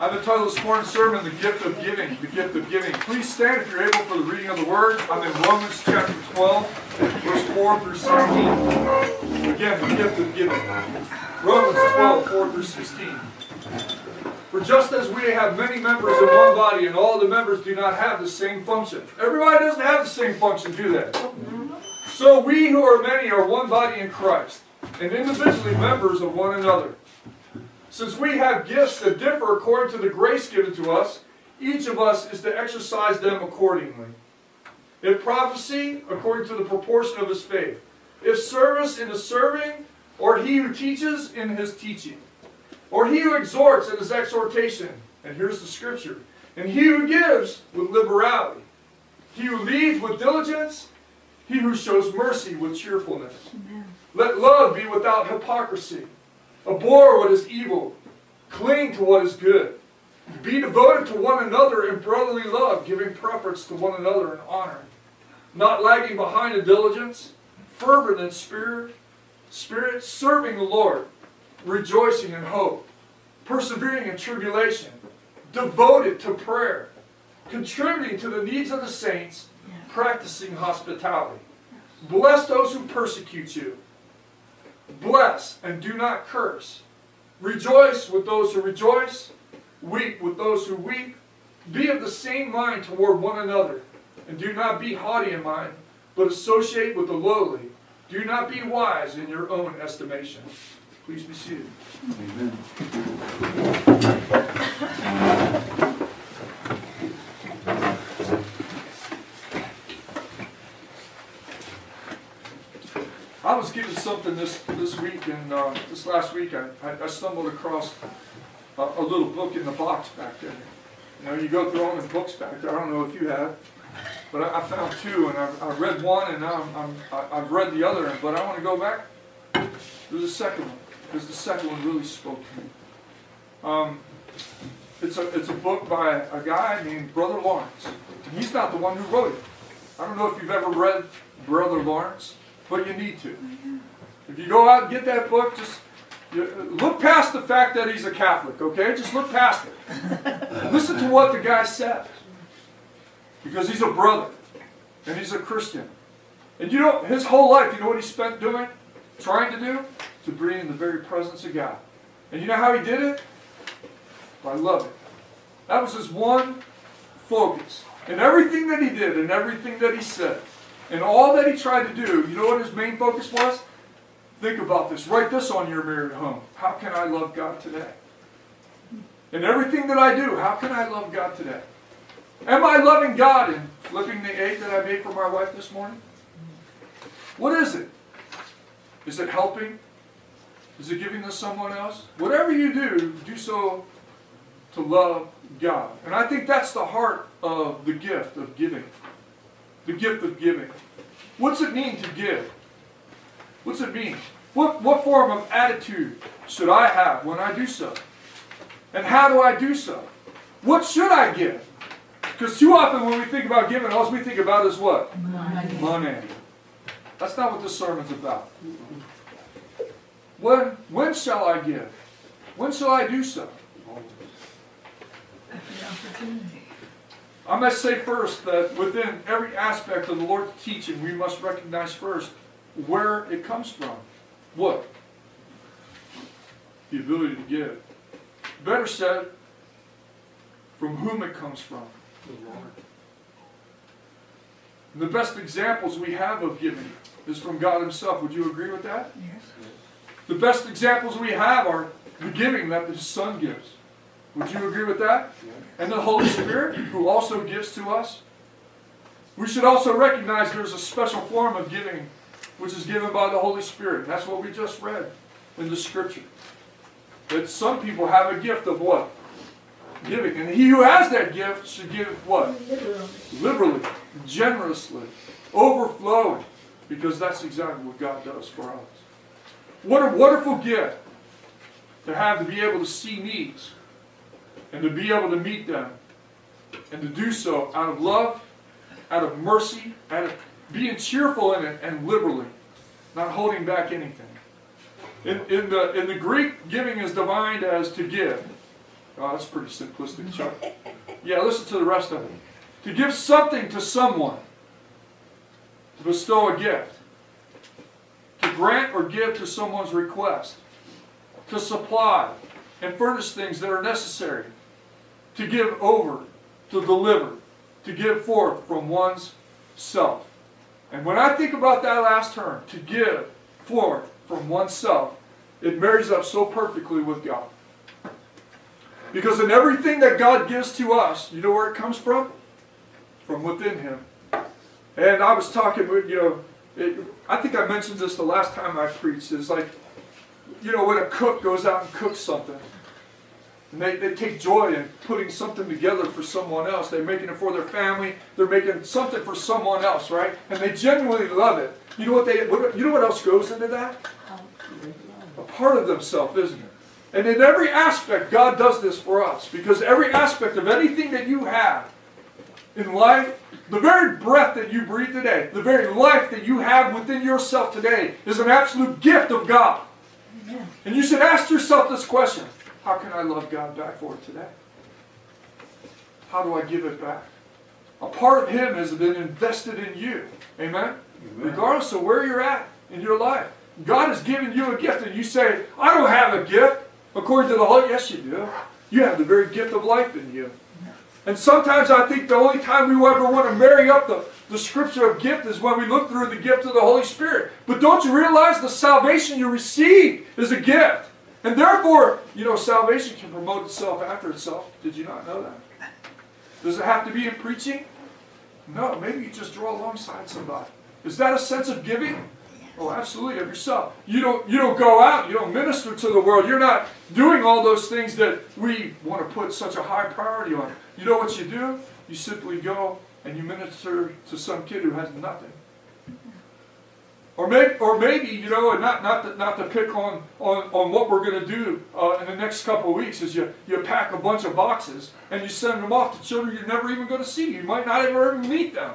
I've entitled this morning's sermon, The Gift of Giving. The Gift of Giving. Please stand if you're able for the reading of the Word. I'm in Romans chapter 12, verse 4 through 16. Again, the gift of giving. Romans 12, 4 through 16. For just as we have many members in one body, and all the members do not have the same function. Everybody doesn't have the same function, do they? So we who are many are one body in Christ, and individually members of one another. Since we have gifts that differ according to the grace given to us, each of us is to exercise them accordingly. If prophecy, according to the proportion of his faith. If service, in the serving, or he who teaches, in his teaching. Or he who exhorts, in his exhortation. And here's the scripture. And he who gives, with liberality. He who leads, with diligence. He who shows mercy, with cheerfulness. Amen. Let love be without hypocrisy. Abhor what is evil. Cling to what is good. Be devoted to one another in brotherly love, giving preference to one another in honor. Not lagging behind in diligence, fervent in spirit, spirit, serving the Lord, rejoicing in hope, persevering in tribulation, devoted to prayer, contributing to the needs of the saints, practicing hospitality. Bless those who persecute you. Bless and do not curse. Rejoice with those who rejoice. Weep with those who weep. Be of the same mind toward one another. And do not be haughty in mind, but associate with the lowly. Do not be wise in your own estimation. Please be seated. Amen. I was given something this this week, and uh, this last week I, I, stumbled across a, a, little book in the box back there. You know, you go through all the books back there. I don't know if you have, but I, I found two, and I've, I've, read one, and now I'm, i have read the other. But I want to go back to the second one because the second one really spoke to me. Um, it's a it's a book by a guy named Brother Lawrence, and he's not the one who wrote it. I don't know if you've ever read Brother Lawrence but you need to. If you go out and get that book, just look past the fact that he's a Catholic, okay? Just look past it. Listen to what the guy said. Because he's a brother, and he's a Christian. And you know, his whole life, you know what he spent doing? Trying to do? To bring in the very presence of God. And you know how he did it? By loving. That was his one focus. And everything that he did and everything that he said and all that he tried to do, you know what his main focus was? Think about this. Write this on your mirror at home. How can I love God today? In everything that I do, how can I love God today? Am I loving God in flipping the egg that I made for my wife this morning? What is it? Is it helping? Is it giving to someone else? Whatever you do, do so to love God. And I think that's the heart of the gift of giving the gift of giving. What's it mean to give? What's it mean? What, what form of attitude should I have when I do so? And how do I do so? What should I give? Because too often when we think about giving, all we think about is what? Money. Money. That's not what this sermon's about. When, when shall I give? When shall I do so? I must say first that within every aspect of the Lord's teaching, we must recognize first where it comes from. What? The ability to give. Better said, from whom it comes from. The Lord. And the best examples we have of giving is from God Himself. Would you agree with that? Yes. The best examples we have are the giving that the Son gives. Would you agree with that? And the Holy Spirit, who also gives to us. We should also recognize there's a special form of giving which is given by the Holy Spirit. That's what we just read in the Scripture. That some people have a gift of what? Giving. And he who has that gift should give what? Liberally. Liberally, generously, overflowing. Because that's exactly what God does for us. What a wonderful gift to have to be able to see needs and to be able to meet them and to do so out of love, out of mercy, out of being cheerful in it and liberally, not holding back anything. In, in, the, in the Greek, giving is defined as to give. Oh, that's pretty simplistic, Chuck. Yeah, listen to the rest of it. To give something to someone. To bestow a gift. To grant or give to someone's request. To supply and furnish things that are necessary. To give over. To deliver. To give forth from one's self. And when I think about that last term, to give forth from oneself, it marries up so perfectly with God. Because in everything that God gives to us, you know where it comes from? From within Him. And I was talking with, you know, it, I think I mentioned this the last time I preached. Is like, you know, when a cook goes out and cooks something, and they, they take joy in putting something together for someone else. They're making it for their family. They're making something for someone else, right? And they genuinely love it. You know what they? What, you know what else goes into that? A part of themselves, isn't it? And in every aspect, God does this for us because every aspect of anything that you have in life, the very breath that you breathe today, the very life that you have within yourself today, is an absolute gift of God. And you should ask yourself this question how can I love God back for it today? How do I give it back? A part of Him has been invested in you. Amen? Amen? Regardless of where you're at in your life. God has given you a gift, and you say, I don't have a gift. According to the Holy, yes, you do. You have the very gift of life in you. And sometimes I think the only time we ever want to marry up the, the scripture of gift is when we look through the gift of the Holy Spirit. But don't you realize the salvation you receive is a gift? And therefore, you know, salvation can promote itself after itself. Did you not know that? Does it have to be in preaching? No, maybe you just draw alongside somebody. Is that a sense of giving? Oh, absolutely, of yourself. You don't, you don't go out, you don't minister to the world. You're not doing all those things that we want to put such a high priority on. You know what you do? You simply go and you minister to some kid who has nothing. Or maybe, or maybe you know, not, not, to, not to pick on, on, on what we're going to do uh, in the next couple of weeks is you, you pack a bunch of boxes and you send them off to children you're never even going to see. You might not ever even meet them.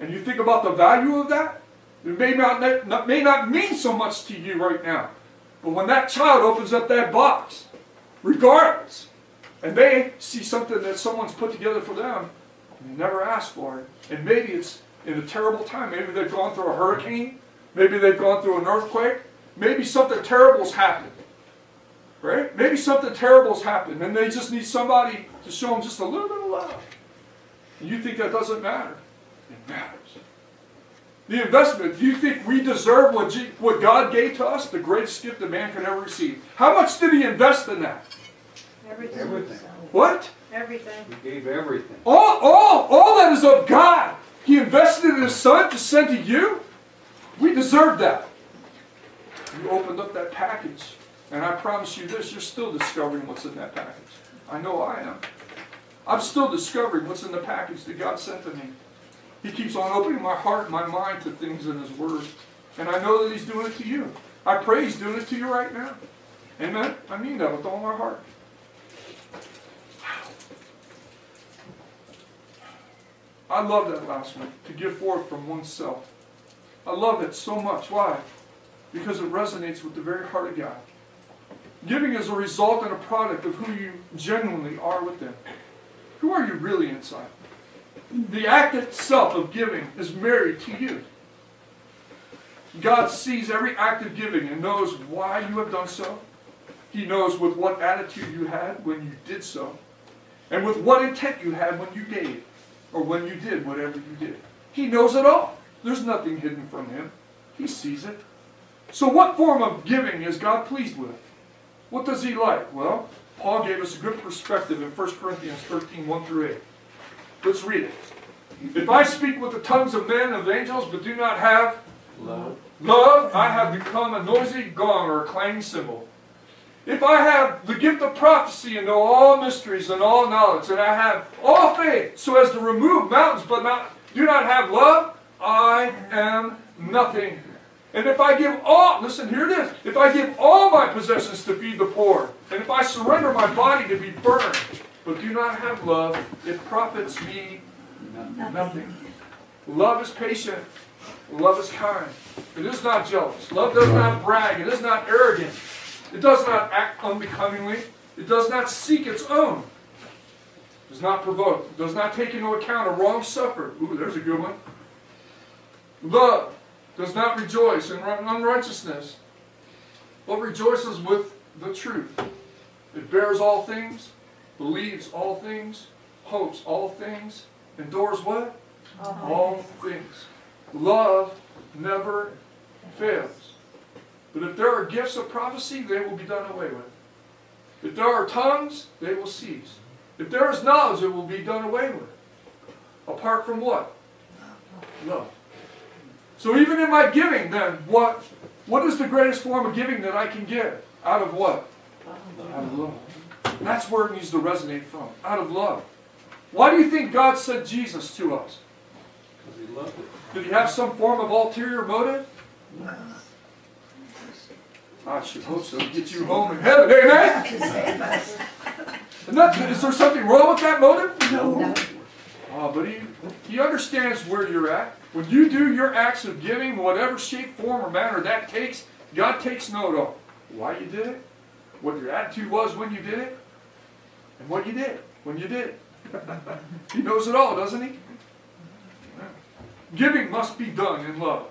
And you think about the value of that? It may not, not, may not mean so much to you right now. But when that child opens up that box, regardless, and they see something that someone's put together for them, and they never asked for it, and maybe it's in a terrible time. Maybe they've gone through a hurricane, Maybe they've gone through an earthquake. Maybe something terrible's happened. Right? Maybe something terrible's happened and they just need somebody to show them just a little bit of love. And you think that doesn't matter? It matters. The investment, do you think we deserve what, G what God gave to us? The greatest gift a man could ever receive. How much did he invest in that? Everything. Everything. What? Everything. He gave everything. All, all, all that is of God. He invested in his son to send to you. We deserve that. You opened up that package, and I promise you this, you're still discovering what's in that package. I know I am. I'm still discovering what's in the package that God sent to me. He keeps on opening my heart and my mind to things in His Word. And I know that He's doing it to you. I pray He's doing it to you right now. Amen? I mean that with all my heart. I love that last one, to give forth from oneself. I love it so much. Why? Because it resonates with the very heart of God. Giving is a result and a product of who you genuinely are within. Who are you really inside? The act itself of giving is married to you. God sees every act of giving and knows why you have done so. He knows with what attitude you had when you did so. And with what intent you had when you gave or when you did whatever you did. He knows it all. There's nothing hidden from him. He sees it. So what form of giving is God pleased with? What does he like? Well, Paul gave us a good perspective in 1 Corinthians 13, 1 through 8. Let's read it. If I speak with the tongues of men and of angels, but do not have Love. love, I have become a noisy gong or a clanging cymbal. If I have the gift of prophecy and know all mysteries and all knowledge, and I have all faith so as to remove mountains, but not do not have love, I am nothing. And if I give all, listen, here it is. If I give all my possessions to feed the poor, and if I surrender my body to be burned, but do not have love, it profits me nothing. Love is patient. Love is kind. It is not jealous. Love does not brag. It is not arrogant. It does not act unbecomingly. It does not seek its own. Does not provoke. Does not take into account a wrong suffered. Ooh, there's a good one. Love does not rejoice in unrighteousness, but rejoices with the truth. It bears all things, believes all things, hopes all things, endures what? All, all things. Love never fails. But if there are gifts of prophecy, they will be done away with. If there are tongues, they will cease. If there is knowledge, it will be done away with. Apart from what? Love. So even in my giving, then, what, what is the greatest form of giving that I can give? Out of what? Out of love. That's where it needs to resonate from. Out of love. Why do you think God sent Jesus to us? Because he loved it. Did he have some form of ulterior motive? I should hope so. Get you home in heaven. Amen? And that, is there something wrong with that motive? No. Oh, but he, he understands where you're at. When you do your acts of giving, whatever shape, form, or manner that takes, God takes note of why you did it, what your attitude was when you did it, and what you did when you did it. he knows it all, doesn't he? Giving must be done in love.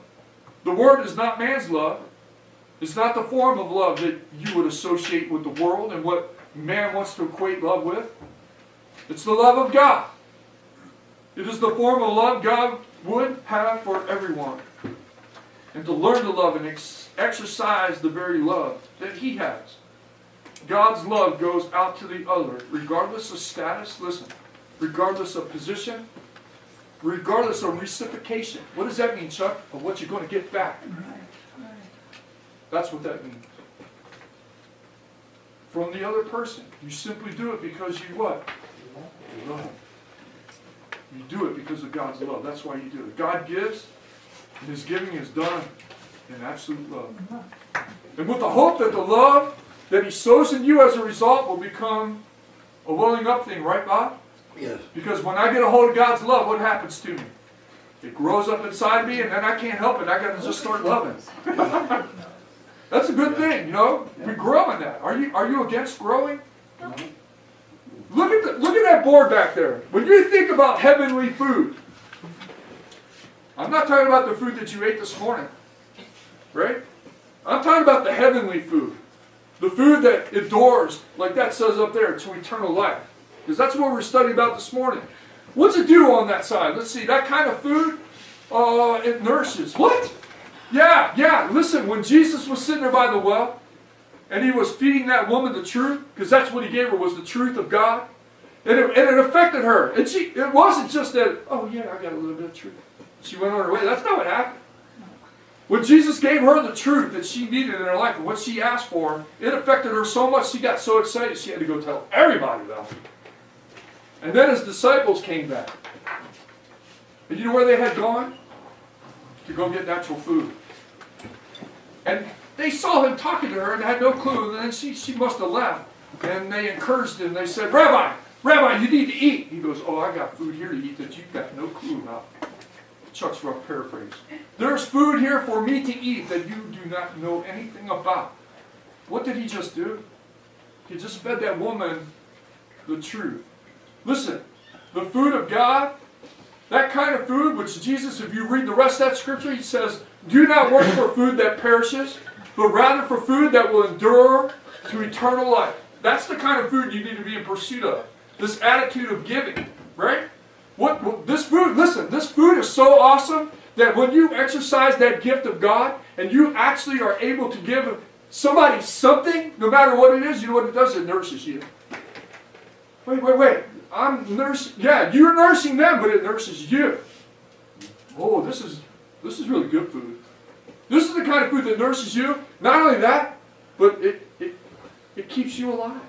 The word is not man's love. It's not the form of love that you would associate with the world and what man wants to equate love with. It's the love of God. It is the form of love God would have for everyone. And to learn to love and ex exercise the very love that He has. God's love goes out to the other, regardless of status, listen, regardless of position, regardless of reciprocation. What does that mean, Chuck? Of what you're going to get back. That's what that means. From the other person. You simply do it because you what? You love. You do it because of God's love. That's why you do it. God gives, and His giving is done in absolute love. And with the hope that the love that He sows in you as a result will become a welling up thing, right, Bob? Yes. Because when I get a hold of God's love, what happens to me? It grows up inside me, and then I can't help it. I got to just start loving. That's a good thing, you know. We grow in that. Are you are you against growing? Look at the, look at that board back there. When you think about heavenly food, I'm not talking about the food that you ate this morning, right? I'm talking about the heavenly food, the food that endures, like that says up there, to eternal life. Because that's what we're studying about this morning. What's it do on that side? Let's see. That kind of food, uh, it nourishes. What? Yeah, yeah. Listen, when Jesus was sitting there by the well, and he was feeding that woman the truth, because that's what he gave her was the truth of God, and it, and it affected her. And she, it wasn't just that. Oh yeah, I got a little bit of truth. She went on her way. That's not what happened. When Jesus gave her the truth that she needed in her life what she asked for, it affected her so much she got so excited she had to go tell everybody about it. And then his disciples came back. And you know where they had gone? To go get natural food. And they saw him talking to her and had no clue. And then she, she must have left. And they encouraged him. They said, Rabbi, Rabbi, you need to eat. He goes, Oh, I got food here to eat that you've got no clue about. Chuck's rough paraphrase. There's food here for me to eat that you do not know anything about. What did he just do? He just fed that woman the truth. Listen, the food of God, that kind of food, which Jesus, if you read the rest of that scripture, he says, do not work for food that perishes, but rather for food that will endure to eternal life. That's the kind of food you need to be in pursuit of. This attitude of giving, right? What, what this food, listen, this food is so awesome that when you exercise that gift of God and you actually are able to give somebody something, no matter what it is, you know what it does? It nurses you. Wait, wait, wait. I'm nursing. Yeah, you're nursing them, but it nurses you. Oh, this is this is really good food. This is the kind of food that nurses you. Not only that, but it it, it keeps you alive.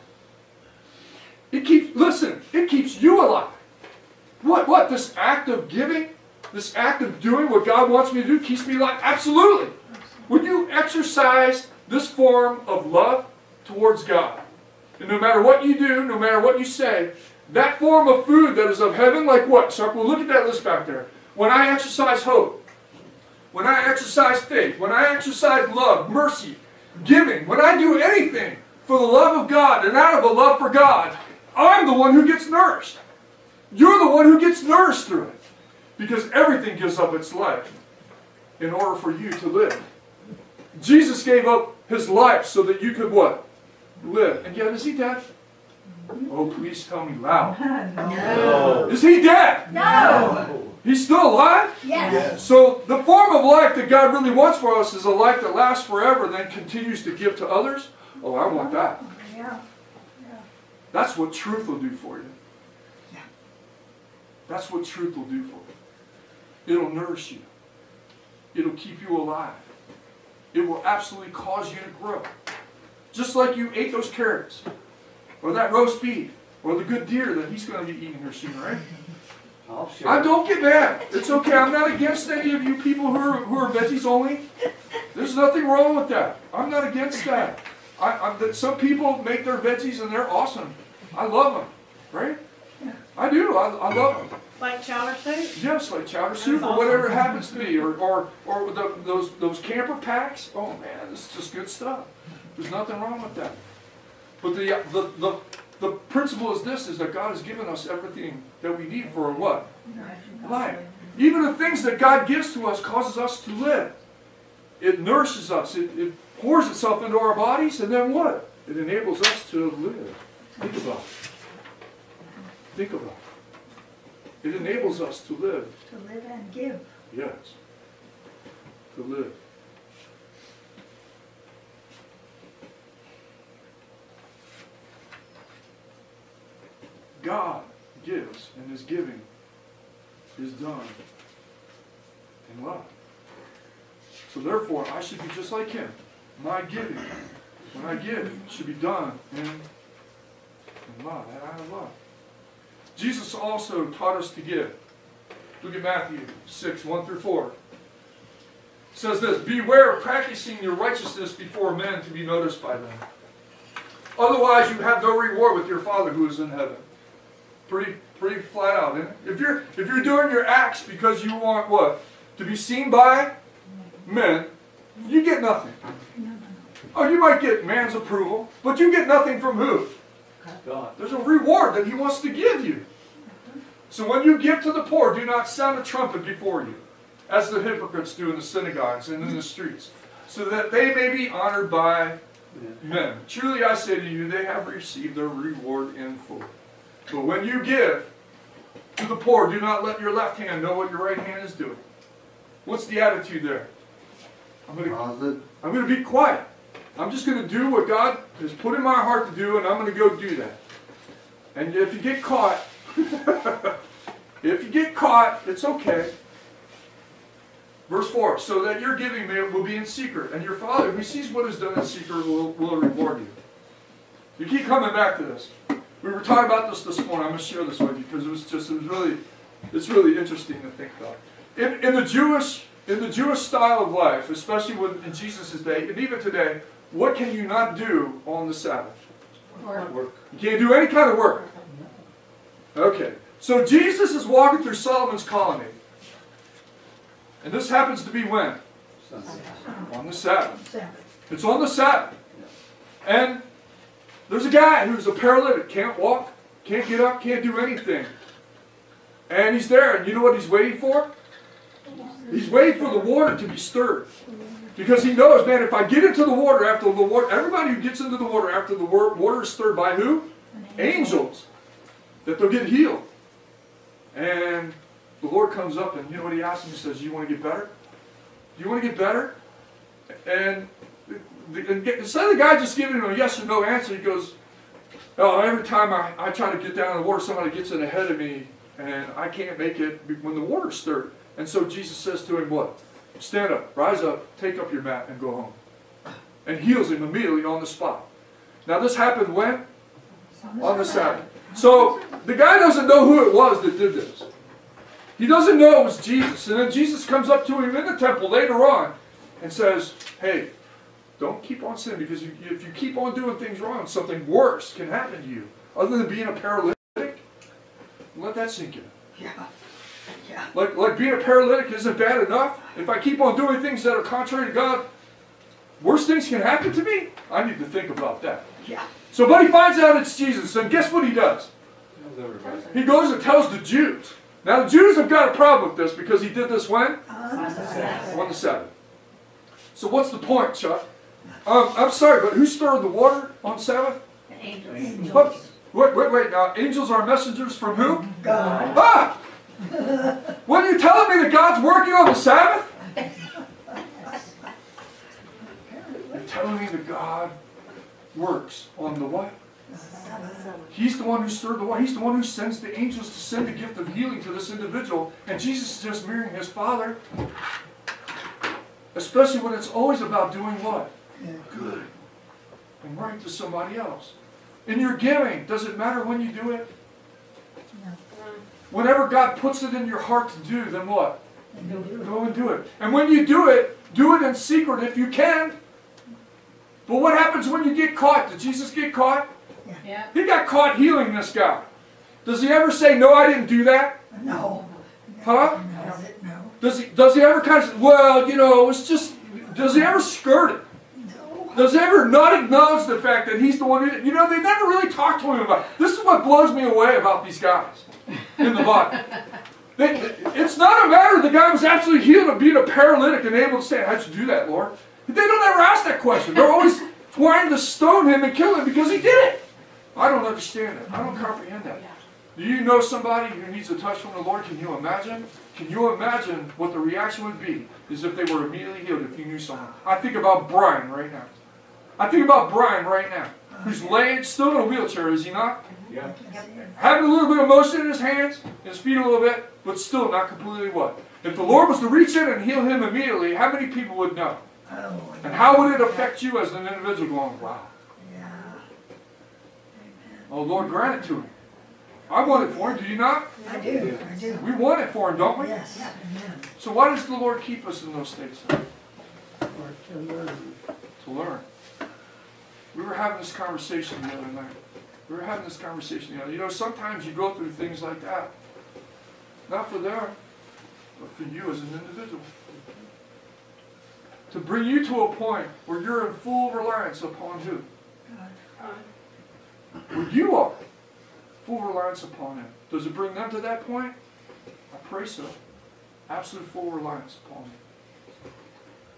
It keeps listen. It keeps you alive. What what this act of giving, this act of doing what God wants me to do, keeps me alive. Absolutely. When you exercise this form of love towards God, and no matter what you do, no matter what you say, that form of food that is of heaven, like what? So we'll look at that list back there. When I exercise hope, when I exercise faith, when I exercise love, mercy, giving, when I do anything for the love of God and out of a love for God, I'm the one who gets nourished. You're the one who gets nourished through it. Because everything gives up its life in order for you to live. Jesus gave up his life so that you could what? Live. And yet, is he dead? Oh, please tell me loud. No. Is he dead? No. He's still alive? Yes. So the form of life that God really wants for us is a life that lasts forever, then continues to give to others. Oh, I want that. Yeah. That's what truth will do for you. Yeah. That's what truth will do for you. It'll nourish you. It'll keep you alive. It will absolutely cause you to grow. Just like you ate those carrots, or that roast beef, or the good deer that he's going to be eating here soon, right? I'll share. I don't get mad. It's okay. I'm not against any of you people who are, who are veggies only. There's nothing wrong with that. I'm not against that. I, I, that some people make their veggies and they're awesome. I love them, right? I do. I, I love them. Like chowder soup? Yes, like chowder soup or whatever it happens to be, or or or the, those those camper packs. Oh man, this is just good stuff. There's nothing wrong with that. But the the the the principle is this: is that God has given us everything that we need for what life. Even the things that God gives to us causes us to live. It nourishes us. It, it pours itself into our bodies, and then what? It enables us to live. Think about it. Think about it. It enables us to live. To live and give. Yes. To live. God gives, and His giving is done in love. So therefore, I should be just like Him. My giving, when I give, should be done in, in love, and love. Jesus also taught us to give. Look at Matthew 6, 1 through 4. It says this Beware of practicing your righteousness before men to be noticed by them. Otherwise, you have no reward with your Father who is in heaven. Pretty, pretty flat out, isn't it? If you're, if you're doing your acts because you want what? To be seen by men, you get nothing. Oh, you might get man's approval, but you get nothing from who? God. There's a reward that he wants to give you. So when you give to the poor, do not sound a trumpet before you, as the hypocrites do in the synagogues and in the streets, so that they may be honored by men. Truly I say to you, they have received their reward in full. But when you give to the poor, do not let your left hand know what your right hand is doing. What's the attitude there? I'm going to I'm going to be quiet. I'm just going to do what God has put in my heart to do, and I'm going to go do that. And if you get caught, if you get caught, it's okay. Verse 4 So that your giving may, will be in secret, and your Father, who sees what is done in secret, will, will reward you. You keep coming back to this. We were talking about this this morning. I'm going to share this with you because it was just, it was really, it's really interesting to think about. In, in the Jewish, in the Jewish style of life, especially when, in Jesus' day, and even today, what can you not do on the Sabbath? Work. You can't do any kind of work. Okay. So Jesus is walking through Solomon's colonnade. And this happens to be when? Sunday. On the Sabbath. Sabbath. It's on the Sabbath. And there's a guy who's a paralytic, can't walk, can't get up, can't do anything. And he's there, and you know what he's waiting for? He's waiting for the water to be stirred. Because he knows, man, if I get into the water after the water, everybody who gets into the water after the water is stirred by who? Angels. That they'll get healed. And the Lord comes up and you know what he asks him? He says, You want to get better? Do you want to get better? And the, the, and get- instead of the guy just giving him a yes or no answer, he goes, Oh, every time I, I try to get down in the water, somebody gets in ahead of me and I can't make it when the water's stirred. And so Jesus says to him, What? Stand up, rise up, take up your mat, and go home. And heals him immediately on the spot. Now, this happened when? On the Sabbath. So, the guy doesn't know who it was that did this. He doesn't know it was Jesus. And then Jesus comes up to him in the temple later on and says, Hey, don't keep on sinning because if you keep on doing things wrong, something worse can happen to you. Other than being a paralytic, let that sink in. Yeah. Yeah. Like, like being a paralytic isn't bad enough. If I keep on doing things that are contrary to God, worse things can happen to me. I need to think about that. Yeah. So, but he finds out it's Jesus, and guess what he does? He goes and tells the Jews. Now, the Jews have got a problem with this because he did this when? On the Sabbath. On the Sabbath. So, what's the point, Chuck? Um, I'm sorry, but who stirred the water on Sabbath? Angels. What? Wait, wait, wait. Now, angels are messengers from who? God. Ah! What are you telling me that God's working on the Sabbath? You're telling me that God works on the what? He's the one who stirred the water. He's the one who sends the angels to send the gift of healing to this individual. And Jesus is just mirroring his Father. Especially when it's always about doing what? Yeah. Good. And right to somebody else. In your giving, does it matter when you do it? No. Whenever God puts it in your heart to do, then what? And do it. Go and do it. And when you do it, do it in secret if you can. But what happens when you get caught? Did Jesus get caught? Yeah. He got caught healing this guy. Does he ever say, No, I didn't do that? No. Huh? No. No. Does he does he ever kind of well, you know, it's just does he ever skirt it? Does ever not acknowledge the fact that he's the one who you know, they never really talk to him about it. This is what blows me away about these guys in the body. They, it's not a matter the guy was absolutely healed of being a paralytic and able to say, How'd you do that, Lord? They don't ever ask that question. They're always trying to stone him and kill him because he did it. I don't understand it. I don't comprehend that. Do you know somebody who needs a touch from the Lord? Can you imagine? Can you imagine what the reaction would be as if they were immediately healed if you knew someone? I think about Brian right now. I think about Brian right now, who's laying still in a wheelchair, is he not? Yeah. Having a little bit of motion in his hands, his feet a little bit, but still not completely what? If the Lord was to reach in and heal him immediately, how many people would know? Oh. And how would it affect you as an individual going, wow, Yeah. oh Lord, grant it to him. I want it for him, do you not? I do. I do. We want it for him, don't we? Yes. Amen. So why does the Lord keep us in those states? then? To learn. To learn. Having this conversation the other night. We were having this conversation the other. You know, sometimes you go through things like that, not for them, but for you as an individual. To bring you to a point where you're in full reliance upon who? God. Where you are. Full reliance upon Him. Does it bring them to that point? I pray so. Absolute full reliance upon Him.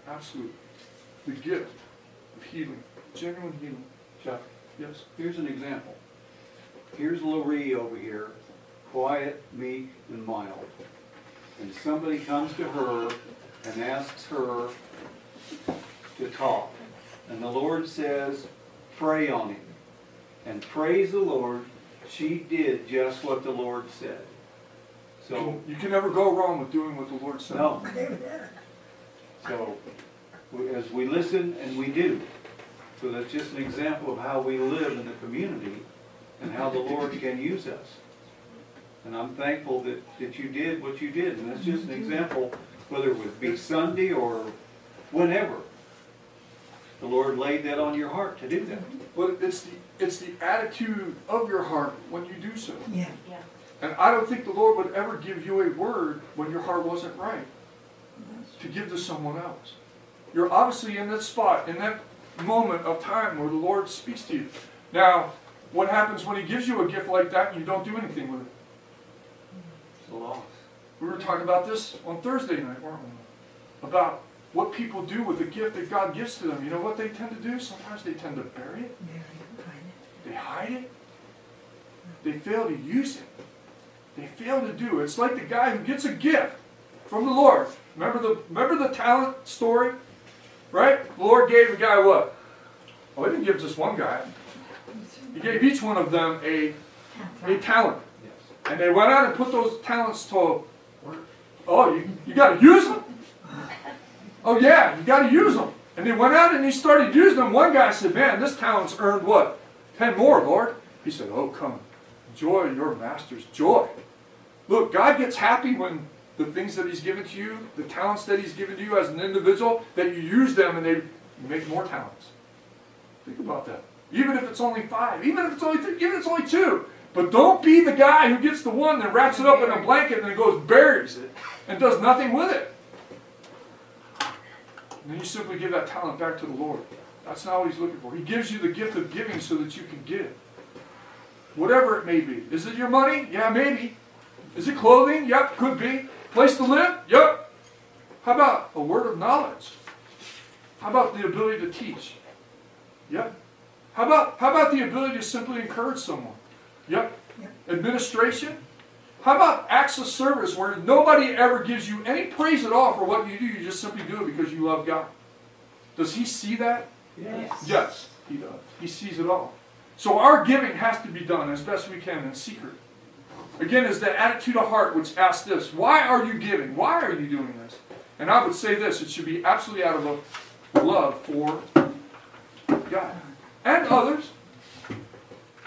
Absolute. The gift of healing. Genuine healing. Chuck, Yes. here's an example. Here's Loree over here, quiet, meek, and mild. And somebody comes to her and asks her to talk. And the Lord says, pray on him. And praise the Lord, she did just what the Lord said. So, You can never go wrong with doing what the Lord said. no, So, as we listen and we do, so that's just an example of how we live in the community and how the Lord can use us. And I'm thankful that, that you did what you did, and that's just an example, whether it would be Sunday or whenever. The Lord laid that on your heart to do that. But it's the it's the attitude of your heart when you do so. Yeah. And I don't think the Lord would ever give you a word when your heart wasn't right to give to someone else. You're obviously in that spot, in that moment of time where the Lord speaks to you. Now, what happens when He gives you a gift like that and you don't do anything with it? It's a loss. We were talking about this on Thursday night, weren't we? About what people do with the gift that God gives to them. You know what they tend to do? Sometimes they tend to bury it. Yeah. you find it. They hide it. They fail to use it. They fail to do. It. It's like the guy who gets a gift from the Lord. Remember the remember the talent story? Right? The Lord gave the guy what? Oh, he didn't give just one guy. He gave each one of them a, a talent. And they went out and put those talents to work. Oh, you, you got to use them. Oh, yeah, you got to use them. And they went out and he started using them. One guy said, Man, this talent's earned what? Ten more, Lord. He said, Oh, come. Enjoy your master's joy. Look, God gets happy when the things that He's given to you, the talents that He's given to you as an individual, that you use them and they make more talents. Think about that. Even if it's only five, even if it's only three, even if it's only two. But don't be the guy who gets the one that wraps it up in a blanket and then goes buries it and does nothing with it. And then you simply give that talent back to the Lord. That's not what he's looking for. He gives you the gift of giving so that you can give. Whatever it may be. Is it your money? Yeah, maybe. Is it clothing? Yep, could be. Place to live? Yep. How about a word of knowledge? How about the ability to teach? Yep. How about how about the ability to simply encourage someone? Yep. Yep. Administration? How about acts of service where nobody ever gives you any praise at all for what you do? You just simply do it because you love God. Does he see that? Yes. Yes, he does. He sees it all. So our giving has to be done as best we can in secret. Again, is the attitude of heart which asks this Why are you giving? Why are you doing this? And I would say this it should be absolutely out of a love for God and others.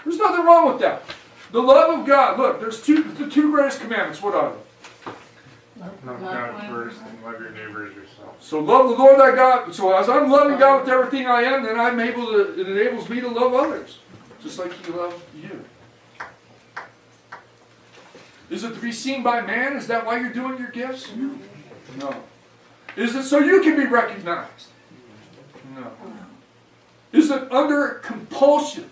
There's nothing wrong with that. The love of God. Look, there's two the two greatest commandments. What are they? Love God first and love your neighbor as yourself. So love the Lord thy God. So as I'm loving God with everything I am, then I'm able to. It enables me to love others, just like He loved you. Is it to be seen by man? Is that why you're doing your gifts? No. Is it so you can be recognized? No. Is it under compulsion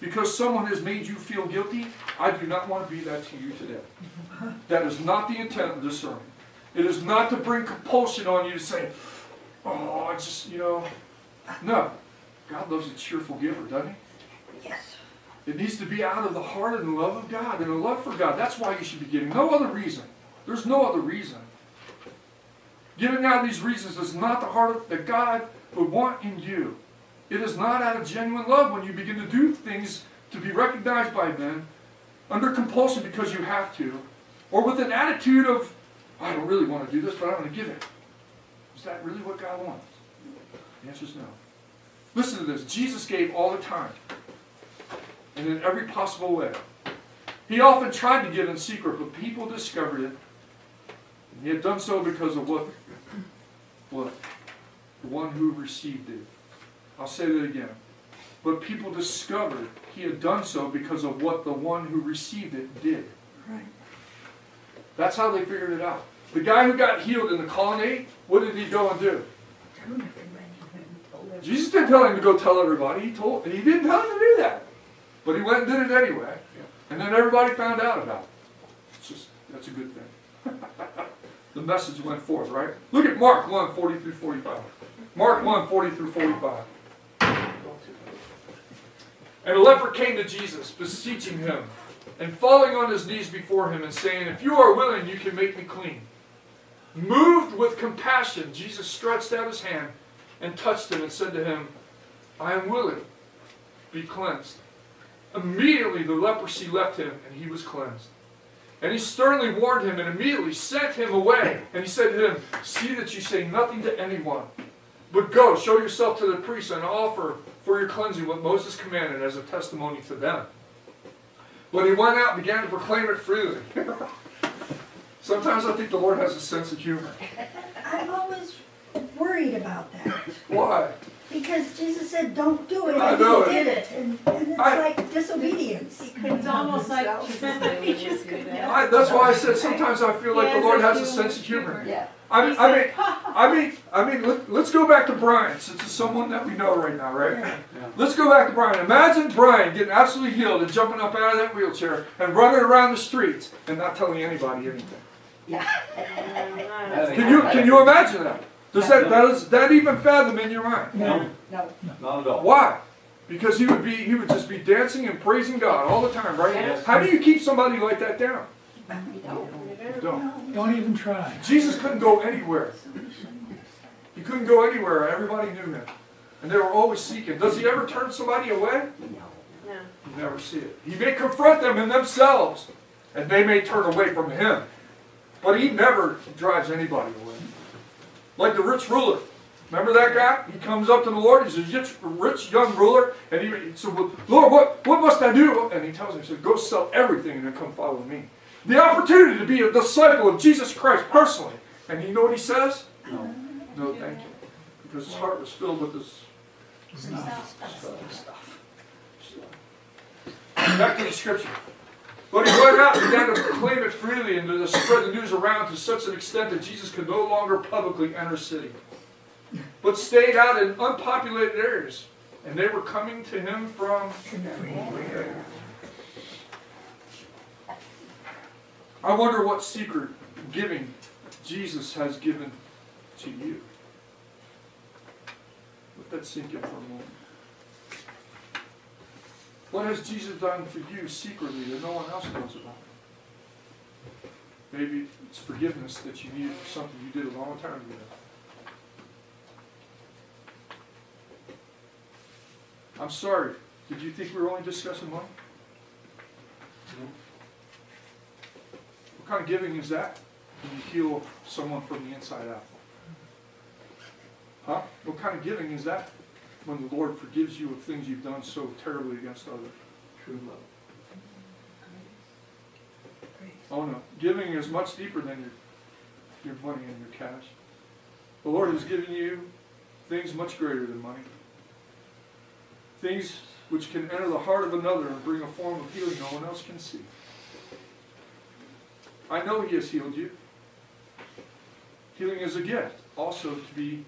because someone has made you feel guilty? I do not want to be that to you today. That is not the intent of this sermon. It is not to bring compulsion on you to say, oh, I just, you know. No. God loves a cheerful giver, doesn't he? Yes. It needs to be out of the heart and the love of God and a love for God. That's why you should be giving. No other reason. There's no other reason. Giving out these reasons is not the heart that God would want in you. It is not out of genuine love when you begin to do things to be recognized by men under compulsion because you have to, or with an attitude of, I don't really want to do this, but I'm going to give it. Is that really what God wants? The answer is no. Listen to this. Jesus gave all the time and in every possible way. He often tried to give in secret, but people discovered it. And he had done so because of what? What? The one who received it. I'll say that again. But people discovered he had done so because of what the one who received it did. Right. That's how they figured it out. The guy who got healed in the colonnade, what did he go and do? Don't everybody live. Jesus didn't tell him to go tell everybody. He told and he didn't tell him to do that. But he went and did it anyway. And then everybody found out about it. It's just that's a good thing. the message went forth, right? Look at Mark 1, 40 through 45. Mark 1, 40 through 45. And a leper came to Jesus, beseeching him, and falling on his knees before him, and saying, If you are willing, you can make me clean. Moved with compassion, Jesus stretched out his hand and touched him and said to him, I am willing, be cleansed. Immediately the leprosy left him, and he was cleansed. And he sternly warned him and immediately sent him away. And he said to him, See that you say nothing to anyone, but go, show yourself to the priest, and offer for your cleansing what Moses commanded as a testimony to them. But he went out and began to proclaim it freely. Sometimes I think the Lord has a sense of humor. I'm always worried about that. Why? Because Jesus said, don't do it, I and know he it. did it. And, and it's I- like disobedience. It's almost like He just couldn't I, that's why I said sometimes I feel like the Lord has a sense of humor. Yeah. I He mean, I mean, I mean, I mean, let, let's go back to Brian, since it's someone that we know right now, right? Yeah. Let's go back to Brian. Imagine Brian getting absolutely healed and jumping up out of that wheelchair and running around the streets and not telling anybody anything. Yeah. Can you can you imagine that? Does that does that even fathom in your mind? No, no. Not at all. Why? Because he would be he would just be dancing and praising God all the time, right? Yes. How do you keep somebody like that down? We don't. You don't. Don't even try. Jesus couldn't go anywhere. He couldn't go anywhere. Everybody knew him. And they were always seeking. Does he ever turn somebody away? No. You never see it. He may confront them in themselves, and they may turn away from him. But he never drives anybody away. Like the rich ruler. Remember that guy? He comes up to the Lord. He's a rich, rich young ruler. And he, he said, well, Lord, what, what must I do? And he tells him, he said, go sell everything and then come follow me. The opportunity to be a disciple of Jesus Christ personally. And you know what he says? No. No, thank you. Because his heart was filled with this stuff. Back to the scripture. But he went out and began to proclaim it freely and to spread the news around to such an extent that Jesus could no longer publicly enter city. but stayed out in unpopulated areas. And they were coming to him from everywhere. I wonder what secret giving Jesus has given to you. Let that sink in for a moment. What has Jesus done for you secretly that no one else knows about? Maybe it's forgiveness that you need for something you did a long time ago. I'm sorry. Did you think we were only discussing money? What kind of giving is that? When you heal someone from the inside out. Huh? What kind of giving is that? When the Lord forgives you of things you've done so terribly against others. True love. Oh no, giving is much deeper than your, your money and your cash. The Lord has given you things much greater than money. Things which can enter the heart of another and bring a form of healing no one else can see. I know He has healed you. Healing is a gift, also to be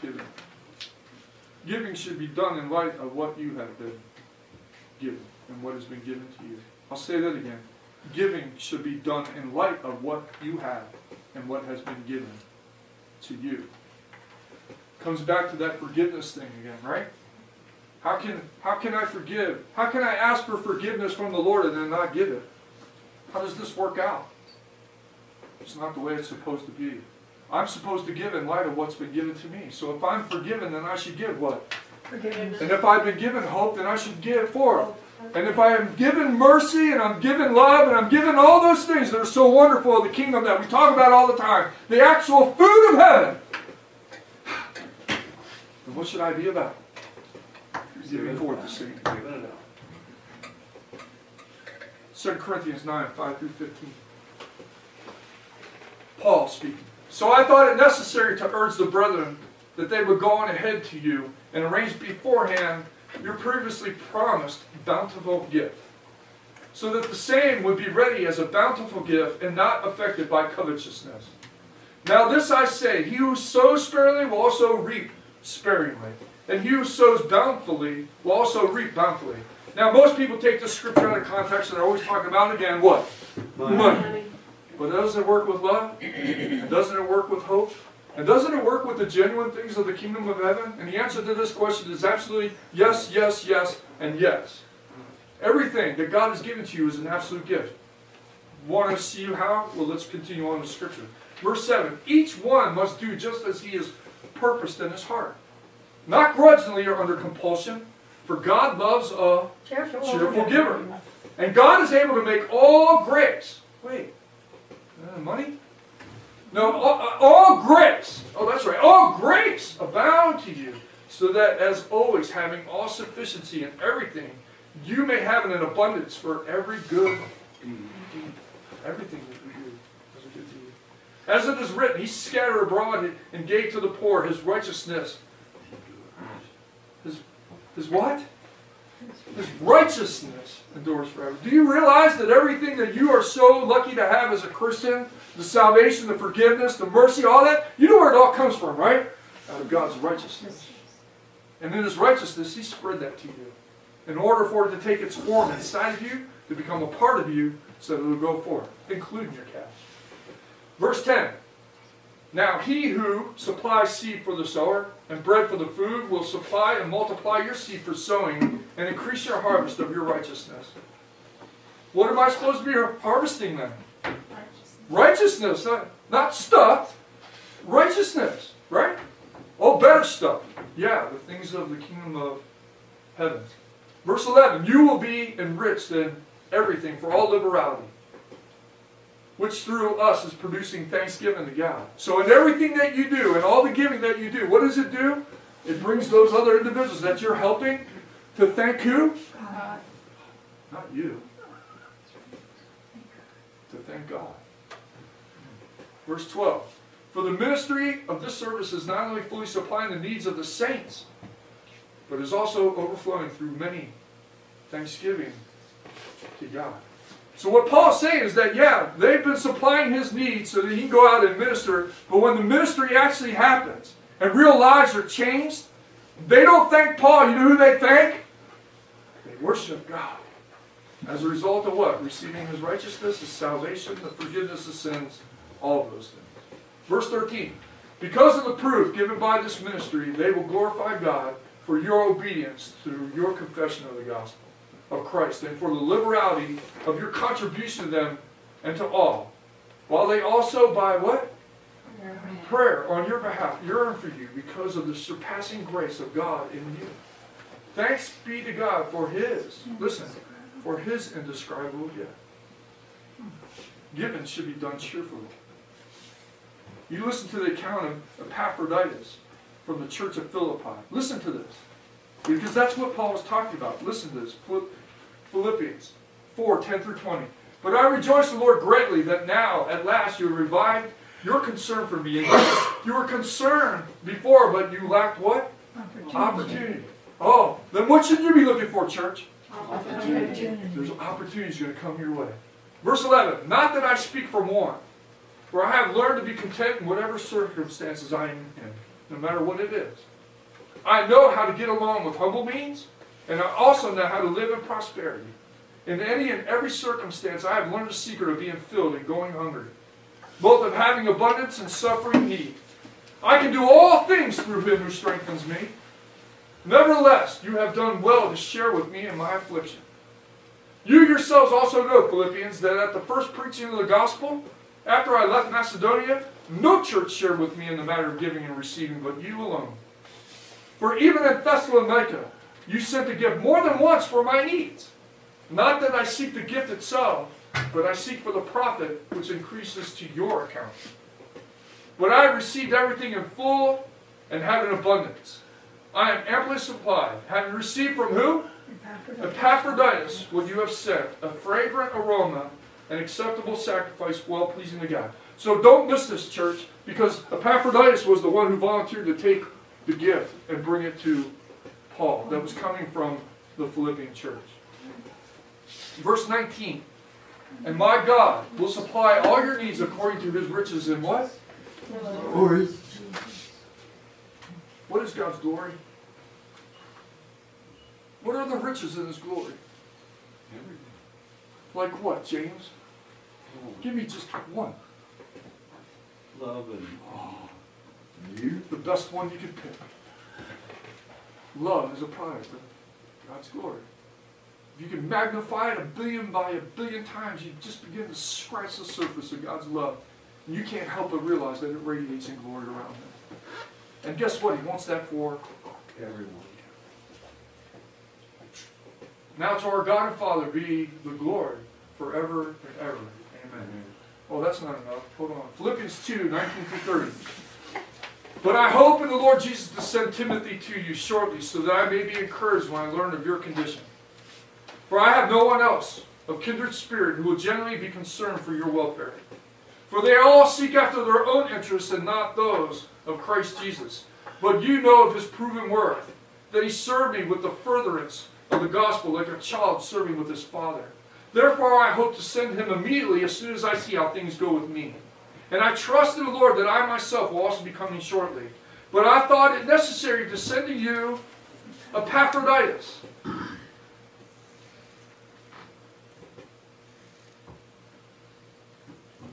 given. Giving should be done in light of what you have been given and what has been given to you. I'll say that again. Giving should be done in light of what you have and what has been given to you. Comes back to that forgiveness thing again, right? How can how can I forgive? How can I ask for forgiveness from the Lord and then not give it? How does this work out? It's not the way it's supposed to be. I'm supposed to give in light of what's been given to me. So if I'm forgiven, then I should give what? Forgiveness. And if I've been given hope, then I should give for it. And if I am given mercy and I'm given love and I'm given all those things that are so wonderful of the kingdom that we talk about all the time, the actual food of heaven, then what should I be about? Giving forth the same. Giving 2 Corinthians 9, 5 through 15. Paul speaking. So I thought it necessary to urge the brethren that they would go on ahead to you and arrange beforehand your previously promised bountiful gift, so that the same would be ready as a bountiful gift and not affected by covetousness. Now this I say, he who sows sparingly will also reap sparingly, and he who sows bountifully will also reap bountifully. Now most people take this scripture out of context and are always talking about again what? Money. But doesn't it work with love? And doesn't it work with hope? And doesn't it work with the genuine things of the kingdom of heaven? And the answer to this question is absolutely yes, yes, yes, and yes. Everything that God has given to you is an absolute gift. Want to see how? Well, let's continue on with Scripture. Verse 7 Each one must do just as he is purposed in his heart, not grudgingly or under compulsion, for God loves a Cheerful. cheerful giver. And God is able to make all grace. Wait, uh, money? No, all, all grace. Oh, that's right. All grace abound to you, so that as always, having all sufficiency in everything, you may have an abundance for every good deed. Everything that we do is a good deed. As it is written, He scattered abroad and gave to the poor His righteousness. His, his what? His righteousness endures forever. Do you realize that everything that you are so lucky to have as a Christian, the salvation, the forgiveness, the mercy, all that, you know where it all comes from, right? Out of God's righteousness. And in His righteousness, He spread that to you. In order for it to take its form inside of you, to become a part of you, so that it will go forth, including your cash. Verse 10. Now he who supplies seed for the sower and bread for the food will supply and multiply your seed for sowing and increase your harvest of your righteousness. What am I supposed to be harvesting then? Righteousness, not, not stuff. Righteousness, right? Oh, better stuff. Yeah, the things of the kingdom of heaven. Verse 11, you will be enriched in everything for all liberality which through us is producing thanksgiving to God. So in everything that you do, and all the giving that you do, what does it do? It brings those other individuals that you're helping to thank who? God. Not you. To thank God. Verse 12. For the ministry of this service is not only fully supplying the needs of the saints, but is also overflowing through many thanksgiving to God. So what Paul's saying is that, yeah, they've been supplying his needs so that he can go out and minister, but when the ministry actually happens, and real lives are changed, they don't thank Paul. You know who they thank? They worship God. As a result of what? Receiving his righteousness, his salvation, the forgiveness of sins, all of those things. Verse 13. Because of the proof given by this ministry, they will glorify God for your obedience through your confession of the gospel of Christ and for the liberality of your contribution to them and to all. While they also by what? Prayer on your behalf yearn for you because of the surpassing grace of God in you. Thanks be to God for his, listen, for his indescribable gift. Giving should be done cheerfully. You listen to the account of Epaphroditus from the church of Philippi. Listen to this. Because that's what Paul was talking about. Listen to this. Philippians 4, 10 through 20. But I rejoice the Lord greatly that now, at last, you have revived your concern for me. You were concerned before, but you lacked what? Opportunity. Opportunity. Oh, then what should you be looking for, church? Opportunity. There's opportunities going to come your way. Verse 11. Not that I speak from want, for I have learned to be content in whatever circumstances I am in, no matter what it is. I know how to get along with humble means, and I also know how to live in prosperity. In any and every circumstance, I have learned the secret of being filled and going hungry, both of having abundance and suffering need. I can do all things through him who strengthens me. Nevertheless, you have done well to share with me in my affliction. You yourselves also know, Philippians, that at the first preaching of the gospel, after I left Macedonia, no church shared with me in the matter of giving and receiving, but you alone. For even in Thessalonica, you sent a gift more than once for my needs. Not that I seek the gift itself, but I seek for the profit which increases to your account. But I have received everything in full and have in abundance. I am amply supplied, having received from who? Epaphroditus. Epaphroditus, what you have sent, a fragrant aroma, an acceptable sacrifice, well pleasing to God. So don't miss this, church, because Epaphroditus was the one who volunteered to take the gift and bring it to Paul that was coming from the Philippian church. Verse 19. And my God will supply all your needs according to his riches in what? Glory. What is God's glory? What are the riches in his glory? Like what, James? Give me just one. Love and You? The best one you can pick. Love is a product of God's glory. If you can magnify it a billion by a billion times, you just begin to scratch the surface of God's love. And you can't help but realize that it radiates in glory around Him. And guess what? He wants that for Everyone. Now to our God and Father be the glory forever and ever. Amen. Oh, that's not enough. Hold on. Philippians 2, 19 through 30. But I hope in the Lord Jesus to send Timothy to you shortly, so that I may be encouraged when I learn of your condition. For I have no one else of kindred spirit who will generally be concerned for your welfare. For they all seek after their own interests and not those of Christ Jesus. But you know of his proven worth, that he served me with the furtherance of the gospel like a child serving with his father. Therefore I hope to send him immediately as soon as I see how things go with me. And I trust in the Lord that I myself will also be coming shortly. But I thought it necessary to send to you Epaphroditus.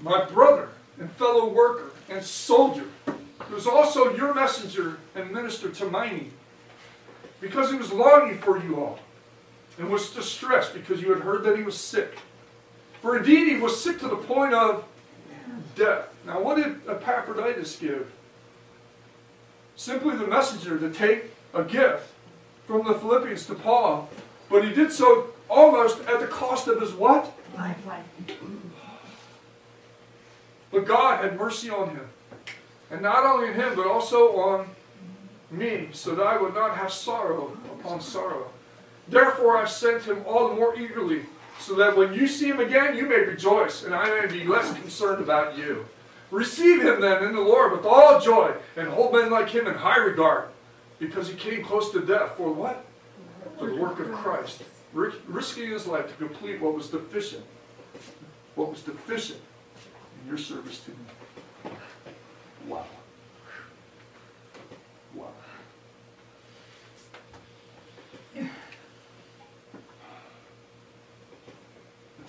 My brother and fellow worker and soldier, who is also your messenger and minister to my need, because he was longing for you all, and was distressed because you had heard that he was sick. For indeed he was sick to the point of death. Now, what did Epaphroditus give? Simply the messenger to take a gift from the Philippians to Paul, but he did so almost at the cost of his what? Life. But God had mercy on him. And not only on him, but also on me, so that I would not have sorrow upon sorrow. Therefore I sent him all the more eagerly, so that when you see him again, you may rejoice, and I may be less concerned about you. Receive him then in the Lord with all joy, and hold men like him in high regard, because he came close to death for what? For the work of Christ, risking his life to complete what was deficient, what was deficient in your service to me. Wow.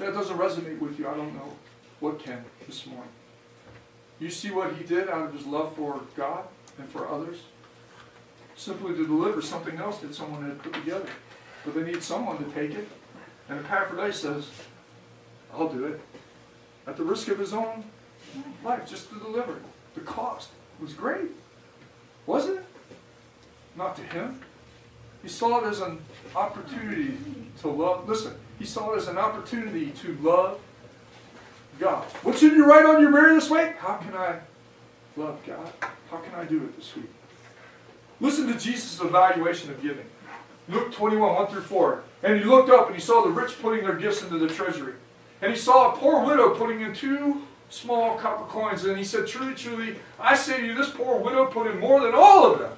That doesn't resonate with you, I don't know what can this morning. You see what he did out of his love for God and for others? Simply to deliver something else that someone had put together. But they need someone to take it. And Epaphroditus says, I'll do it. At the risk of his own life, just to deliver it. The cost was great. Wasn't it? Not to him. He saw it as an opportunity to love. Listen, he saw it as an opportunity to love God. What should you write on your mirror this week? How can I love God? How can I do it this week? Listen to Jesus' evaluation of giving. Luke 21, 1 through 4. And he looked up and he saw the rich putting their gifts into the treasury. And he saw a poor widow putting in two small copper coins. And he said, Truly, truly, I say to you, this poor widow put in more than all of them.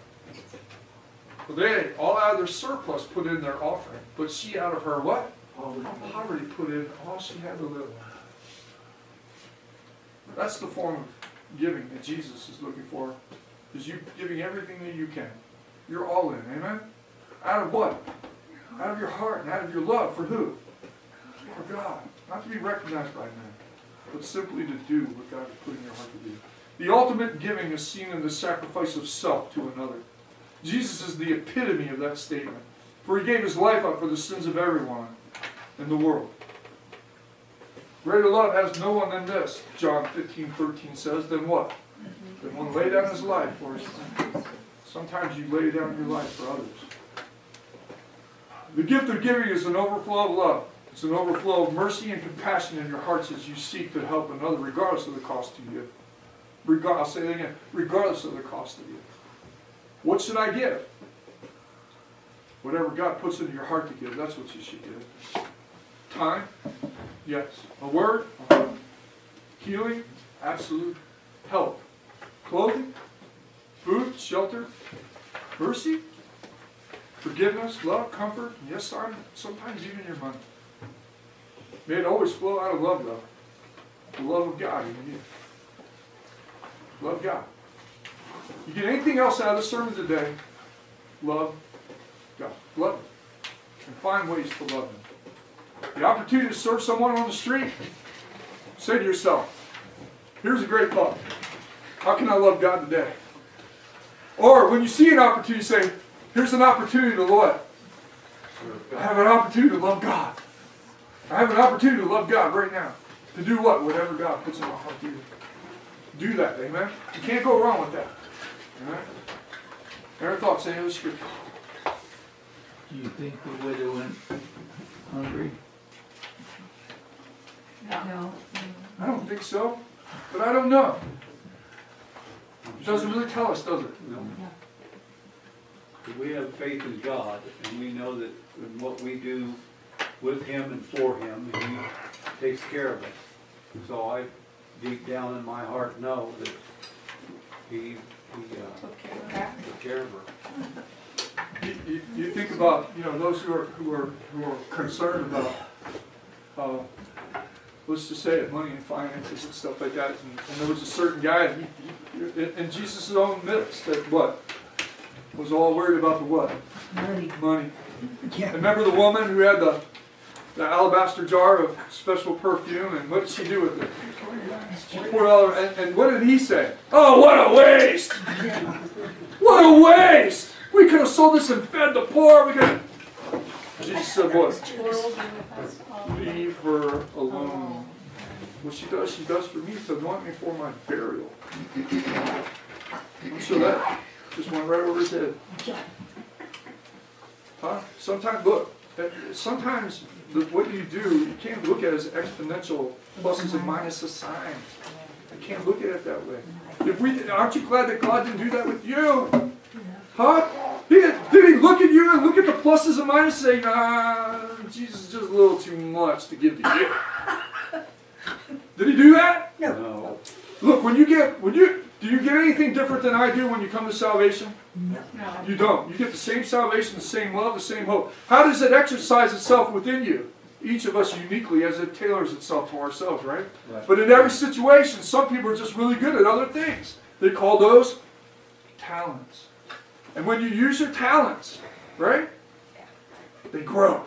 For they, all out of their surplus, put in their offering. But she, out of her what? Poverty, put in all she had to live on. That's the form of giving that Jesus is looking for. Is you giving everything that you can. You're all in, amen? Out of what? Out of your heart and out of your love. For who? For God. Not to be recognized by men, but simply to do what God has put in your heart to do. The ultimate giving is seen in the sacrifice of self to another. Jesus is the epitome of that statement. For he gave his life up for the sins of everyone in the world. Greater love has no one than this, John 15, 13 says, than what? Than one lay down his life for his friends. Sometimes you lay down your life for others. The gift of giving is an overflow of love. It's an overflow of mercy and compassion in your hearts as you seek to help another, regardless of the cost to you. Regard, I'll say it again, regardless of the cost to you. What should I give? Whatever God puts into your heart to give, that's what you should give. Time? Yes. A word? Uh-huh. Healing? Absolute. Help? Clothing? Food? Shelter? Mercy? Forgiveness? Love? Comfort? Yes, son, sometimes even your money. May it always flow out of love, though. The love of God in you. Love God. You get anything else out of the sermon today, love God. Love Him. And find ways to love Him. The opportunity to serve someone on the street, say to yourself, here's a great thought. How can I love God today? Or when you see an opportunity, say, here's an opportunity to what? I have an opportunity to love God. I have an opportunity to love God right now. To do what? Whatever God puts in my heart to do. Do that, amen? You can't go wrong with that. Amen? Every thought, say the scripture. Do you think the widow went hungry? No. I don't think so, but I don't know. It doesn't really tell us, does it? No. But We have faith in God, and we know that in what we do with Him and for Him, He takes care of us. So I, deep down in my heart, know that He, He, uh, took care of her. You, you, you think about, you know, those who are, who are, who are concerned about, uh, let's just say money and finances and stuff like that. And, and there was a certain guy, he, he, in, Jesus' own midst, that what? Was all worried about the what? Money. Money. Yeah. Remember the woman who had the, the alabaster jar of special perfume, and what did she do with it? She poured all, and, and what did he say? Oh, what a waste! What a waste! We could have sold this and fed the poor. We could. Jesus said, "What? Leave her alone. What she does, she does for me to anoint me for my burial." So that just went right over his head. Huh? Sometimes, look, sometimes the, what you do, you can't look at it as exponential pluses and minuses signs. I can't look at it that way. If we, aren't you glad that God didn't do that with you? Huh? He, did he look at you and look at the pluses and minuses and say, nah, Jesus is just a little too much to give to you? Did he do that? No, Look, when you get, when you, do you get anything different than I do when you come to salvation? No. You don't. You get the same salvation, the same love, the same hope. How does it exercise itself within you? Each of us uniquely as it tailors itself to ourselves, right? Right. But in every situation, some people are just really good at other things. They call those talents. And when you use your talents, right? They grow.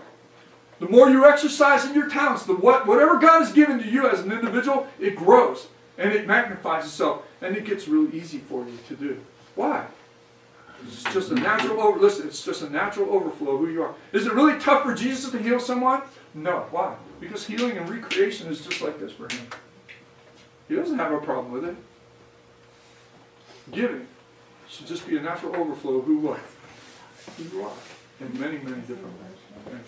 The more you exercise in your talents, the what whatever God has given to you as an individual, it grows and it magnifies itself, and it gets really easy for you to do. Why? It's just a natural over. Listen, it's just a natural overflow of who you are. Is it really tough for Jesus to heal someone? No. Why? Because healing and recreation is just like this for him. He doesn't have a problem with it. Giving should just be a natural overflow of who what? Who you are. In many, many different ways.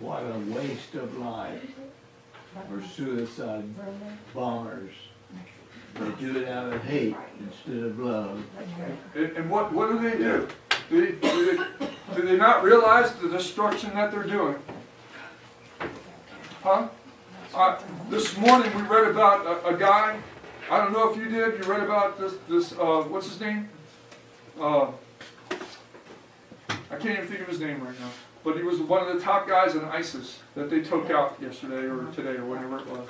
What a waste of life for suicide bombers. They do it out of hate instead of love. And, and what, what do they do? Do they, do, they, do they not realize the destruction that they're doing? Huh? Uh, this morning we read about a, a guy. I don't know if you did. You read about this. This uh, what's his name? Uh, I can't even think of his name right now. But he was one of the top guys in ISIS that they took out yesterday or today or whatever it was.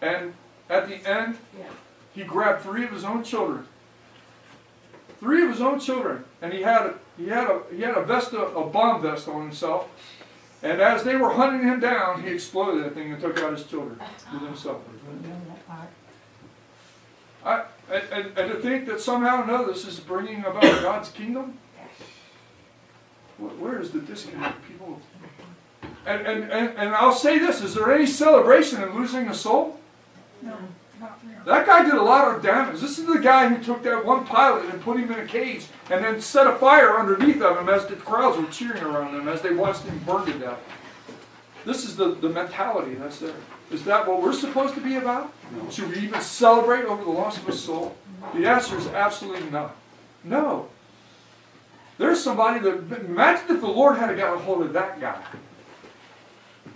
And at the end, he grabbed three of his own children. Three of his own children, and he had a, he had a he had a vest a, a bomb vest on himself. And as they were hunting him down, he exploded that thing and took out his children with himself. I, and, and, to think that somehow or another this is bringing about God's kingdom, where is the disconnect? People, and, and, and, and I'll say this: Is there any celebration in losing a soul? No. That guy did a lot of damage. This is the guy who took that one pilot and put him in a cage and then set a fire underneath of him as the crowds were cheering around him as they watched him burn to death. This is the, the mentality that's there. Is that what we're supposed to be about? Should we even celebrate over the loss of a soul? The answer is absolutely not. No. There's somebody that, imagine if the Lord had got a hold of that guy.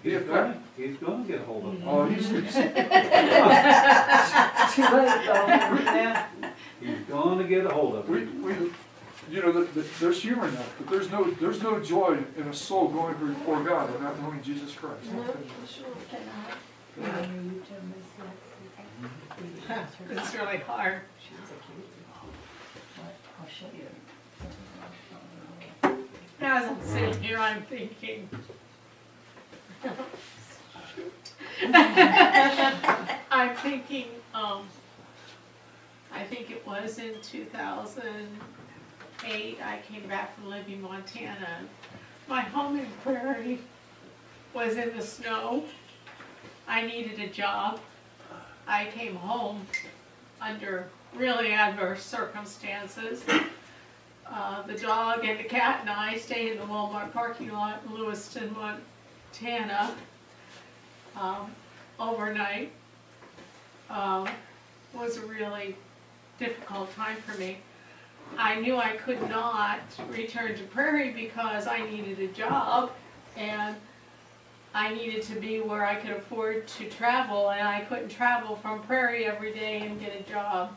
He's If gonna, he's gonna get a hold of it. Oh, he's, Too late though, yeah. He's gonna get a hold of We, it. we, you know, the, the, there's humor in that, but there's no, there's no joy in a soul going before God and not knowing Jesus Christ. It's really hard. As I'm sitting here, I'm thinking. I'm thinking, um, I think it was in two thousand eight, I came back from Libby, Montana. My home in Prairie was in the snow. I needed a job. I came home under really adverse circumstances. Uh, the dog and the cat and I stayed in the Walmart parking lot in Lewiston, Montana, um, overnight. Um, was a really difficult time for me. I knew I could not return to Prairie because I needed a job and I needed to be where I could afford to travel, and I couldn't travel from Prairie every day and get a job.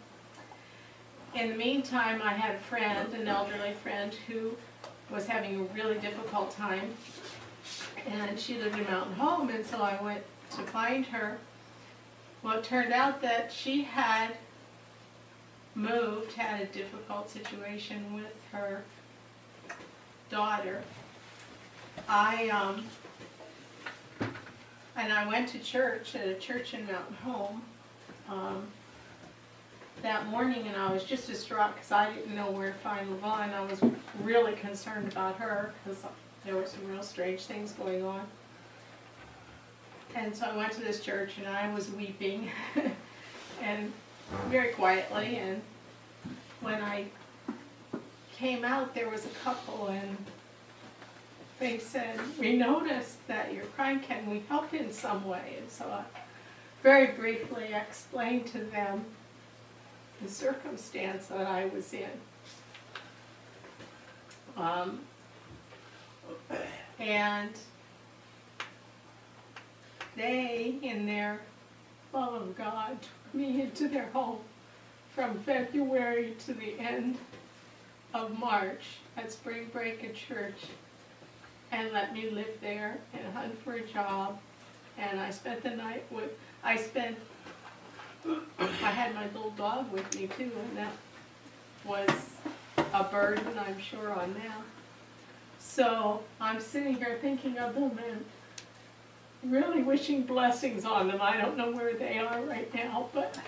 In the meantime, I had a friend, an elderly friend, who was having a really difficult time, and she lived in Mountain Home, and so I went to find her. Well, it turned out that she had moved, had a difficult situation with her daughter. I, um, and I went to church, at a church in Mountain Home, um, that morning, and I was just distraught because I didn't know where to find Levon. I was really concerned about her because there were some real strange things going on. And so I went to this church and I was weeping and very quietly. And when I came out, there was a couple and they said, we noticed that you're crying, can we help in some way? And so I very briefly explained to them the circumstance that I was in. Um, and they, in their love of God, took me into their home from February to the end of March at spring break at church and let me live there and hunt for a job. And I spent the night with, I spent, I had my little dog with me too, and that was a burden, I'm sure, on them. So I'm sitting here thinking of them and really wishing blessings on them. I don't know where they are right now, but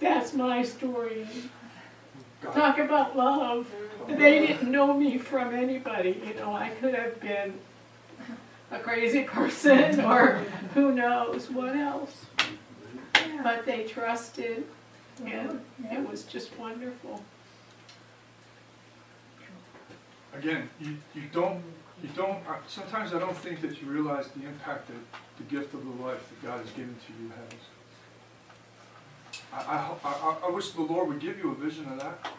that's my story. Talk about love. They didn't know me from anybody, you know, I could have been a crazy person or who knows what else. But they trusted and it was just wonderful. again, you, you don't, you don't, sometimes I don't think that you realize the impact that the gift of the life that God has given to you has. I, I, I, I- I wish the Lord would give you a vision of that.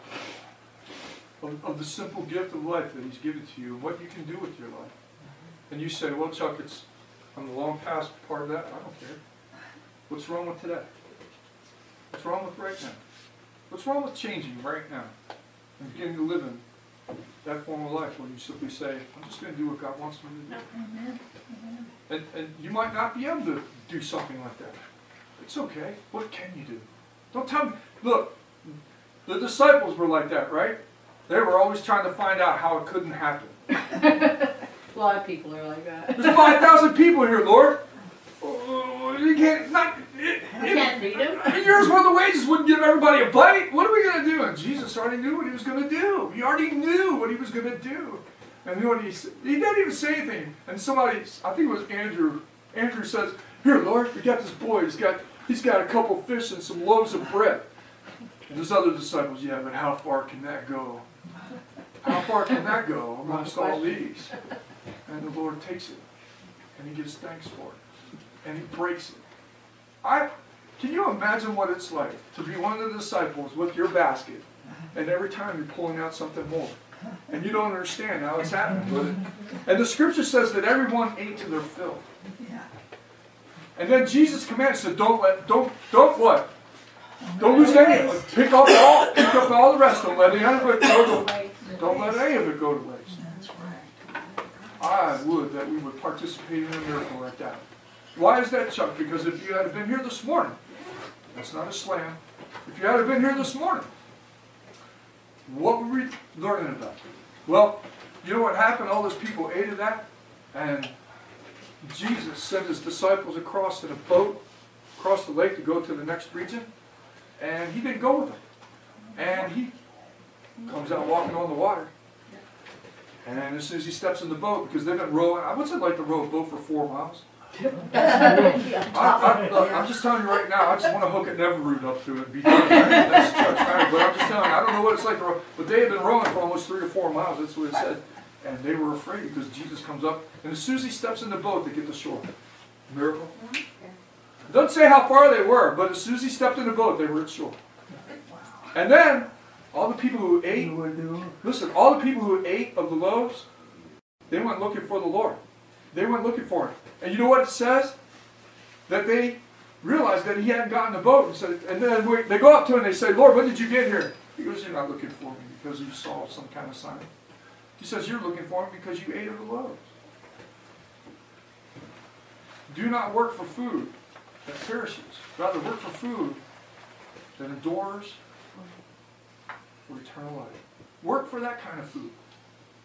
Of, of the simple gift of life that He's given to you and what you can do with your life. Mm-hmm. And you say, well, Chuck, it's, I'm long past part of that, I don't care. What's wrong with today? What's wrong with right now? What's wrong with changing right now? And beginning to live in that form of life when you simply say, I'm just gonna do what God wants me to do. Amen. And, and you might not be able to do something like that. It's okay. What can you do? Don't tell me, look, the disciples were like that, right? They were always trying to find out how it couldn't happen. A lot of people are like that. There's 5,000 people here, Lord. Oh, You can't, not, it, You can't feed them? And yours were the wages wouldn't give everybody a bite. What are we going to do? And Jesus already knew what he was going to do. He already knew what he was going to do. And you know what he? He didn't even say anything. And somebody, I think it was Andrew, Andrew says, Here, Lord, we got this boy. He's got, he's got a couple fish and some loaves of bread. And there's other disciples, yeah, but how far can that go? How far can that go amongst all these? And the Lord takes it. And he gives thanks for it. And he breaks it. I can you imagine what it's like to be one of the disciples with your basket, and every time you're pulling out something more, and you don't understand how it's happening with it. And the scripture says that everyone ate to their fill. And then Jesus commands said, "Don't let, don't, don't what? Don't lose any. of it. Pick up all, pick up all the rest. Don't let any of it go to, don't let any of it go to waste." That's right. I would that we would participate in a miracle like that. Why is that, Chuck? Because if you had been here this morning, that's not a slam. If you had been here this morning, what were we learning about? Well, you know what happened? All those people ate of that, and Jesus sent his disciples across in a boat, across the lake to go to the next region, and he didn't go with them. And he comes out walking on the water. And as soon as he steps in the boat, because they've been rowing, what's it like to row a boat for four miles? I, I'm just telling you right now, I just want to hook an Evinrude up to it be done. That's matter, but I'm just telling you, I don't know what it's like to row. But they had been rowing for almost three or four miles, that's what it said. And they were afraid because Jesus comes up, and as soon as he steps in the boat, they get to shore. Miracle. It doesn't say how far they were, but as soon as he stepped in the boat, they were at shore. And then, all the people who ate Listen, all the people who ate of the loaves, they went looking for the Lord. They went looking for him. And you know what it says? That they realized that he hadn't gotten the boat. And, said, and then we, they go up to him and they say, Lord, when did you get here? He goes, You're not looking for me because you saw some kind of sign. He says, You're looking for him because you ate of the loaves. Do not work for food that perishes. Rather, work for food that endures for eternal life. Work for that kind of food.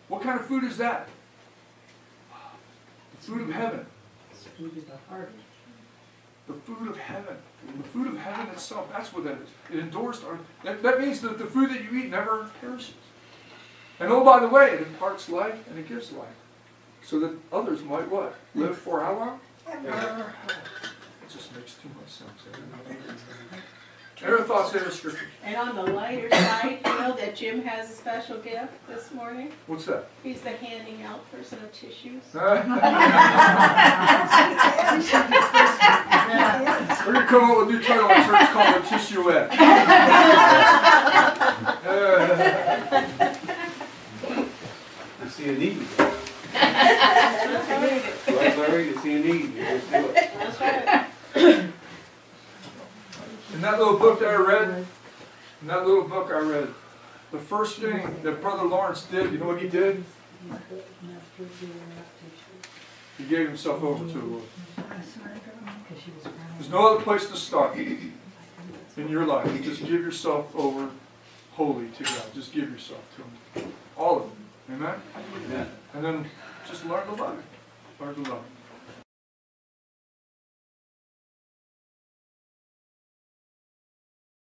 What kind of food is that? The food of heaven. The food of heaven. The food of heaven itself. That's what that is. It endures. That, that means that the food that you eat never perishes. And oh, by the way, it imparts life and it gives life. So that others might what? Live for how long? It just makes too much sense. Any thoughts there, Scripture? And on the lighter side, you know that Jim has a special gift this morning? What's that? He's the handing out person of tissues. We're gonna come up with a new title in church called the Tissueette. You see a need. Right, Larry, you see a need, you just do it. That's right. In that little book that I read, in that little book I read, the first thing that Brother Lawrence did, you know what he did? He gave himself over to the Lord. There's no other place to start in your life. Just give yourself over wholly to God. Just give yourself to Him. All of it. Amen? Amen. And then just learn to love it. Learn to love it.